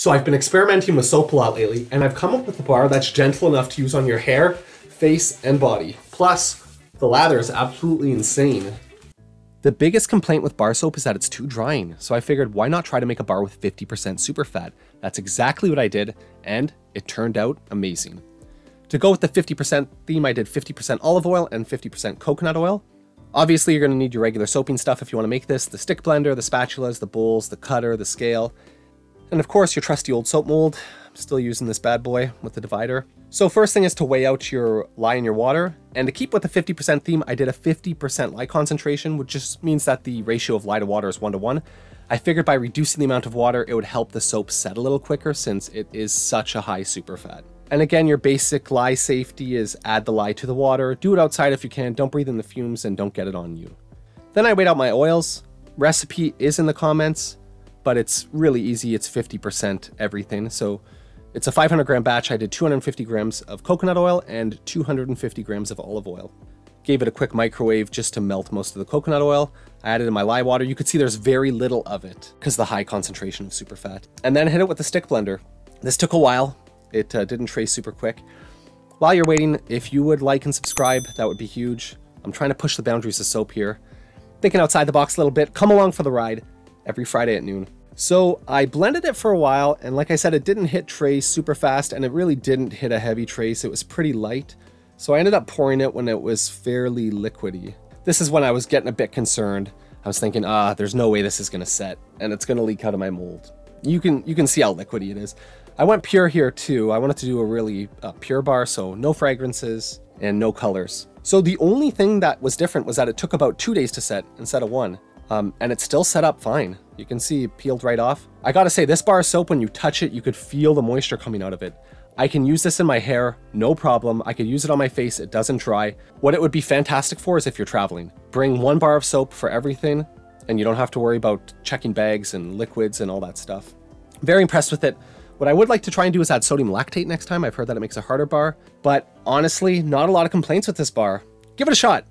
So I've been experimenting with soap a lot lately, and I've come up with a bar that's gentle enough to use on your hair, face, and body. Plus, the lather is absolutely insane. The biggest complaint with bar soap is that it's too drying, so I figured why not try to make a bar with 50% superfat? That's exactly what I did, and it turned out amazing. To go with the 50% theme, I did 50% olive oil and 50% coconut oil. Obviously, you're going to need your regular soaping stuff if you want to make this, the stick blender, the spatulas, the bowls, the cutter, the scale, and of course your trusty old soap mold. I'm still using this bad boy with the divider. So first thing is to weigh out your lye in your water, and to keep with the 50% theme, I did a 50% lye concentration, which just means that the ratio of lye to water is one to one. I figured by reducing the amount of water, it would help the soap set a little quicker since it is such a high superfat. And again, your basic lye safety is add the lye to the water, do it outside if you can, don't breathe in the fumes, and don't get it on you. Then I weighed out my oils. Recipe is in the comments, but it's really easy. It's 50% everything. So it's a 500 gram batch. I did 250 grams of coconut oil and 250 grams of olive oil. Gave it a quick microwave just to melt most of the coconut oil. I added in my lye water. You could see there's very little of it because the high concentration of super fat. And then hit it with the stick blender. This took a while. It uh, didn't trace super quick. While you're waiting, if you would like and subscribe, that would be huge. I'm trying to push the boundaries of soap here. Thinking outside the box a little bit. Come along for the ride every Friday at noon. So I blended it for a while, and like I said, it didn't hit trace super fast, and it really didn't hit a heavy trace. It was pretty light. So I ended up pouring it when it was fairly liquidy. This is when I was getting a bit concerned. I was thinking, ah, there's no way this is gonna set, and it's gonna leak out of my mold. You can you can see how liquidy it is. I went pure here too. I wanted to do a really uh, pure bar, so no fragrances and no colors. So the only thing that was different was that it took about two days to set instead of one. Um, and it's still set up fine. You can see peeled right off. I gotta say, this bar of soap, when you touch it, you could feel the moisture coming out of it. I can use this in my hair, no problem. I could use it on my face, it doesn't dry. What it would be fantastic for is if you're traveling. Bring one bar of soap for everything, and you don't have to worry about checking bags and liquids and all that stuff. Very impressed with it. What I would like to try and do is add sodium lactate next time. I've heard that it makes a harder bar, but honestly, not a lot of complaints with this bar. Give it a shot.